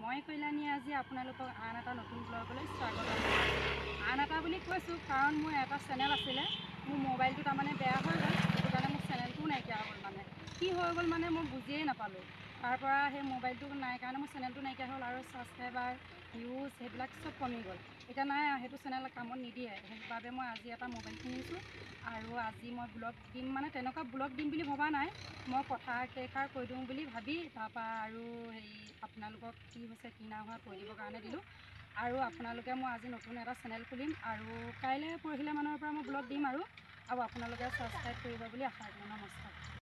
মই কল্যাণী আজি আপোনালোকক আন এটা নতুন ব্লগলৈ স্বাগতম। আন এটা বুলি কৈছোঁ কাৰণ মোৰ এটা চেনেল আছিলে মোৰ মোবাইলটো তাৰমানে বেয়া হৈ গ'ল সেইটো কাৰণে মোৰ চেনেলটোও নাইকিয়া হৈ গ'ল মানে। কি হৈ গ'ল মানে মই বুজিয়েই নাপালোঁ। তাৰপৰা সেই মোবাইলটো নাই কাৰণে মোৰ চেনেলটো নাইকিয়া হ'ল আৰু ছাবস্ক্ৰাইবাৰ ভিউজ সেইবিলাক চব কমি গ'ল। এতিয়া নাই সেইটো চেনেল কামত নিদিয়ে। সেইবাবে মই আজি এটা মোবাইল কিনিছোঁ আৰু আজি মই ব্লগ দিম মানে তেনেকুৱা ব্লগ দিম বুলি ভবা নাই। মই কথা কেইষাৰ কৈ দিওঁ বুলি ভাবি তাৰপৰা আৰু হেৰি আপোনালোকক কি হৈছে কি নাই হোৱা কৈ দিবৰ কাৰণে দিলোঁ। আৰু আপোনালোকে মই আজি নতুন এটা চেনেল খুলিম আৰু কাইলৈ পৰহিলৈ মানৰ পৰা মই ব্লগ দিম আৰু। আৰু আপোনালোকে ছাবস্ক্ৰাইব কৰিব বুলি আশা নমস্কাৰ।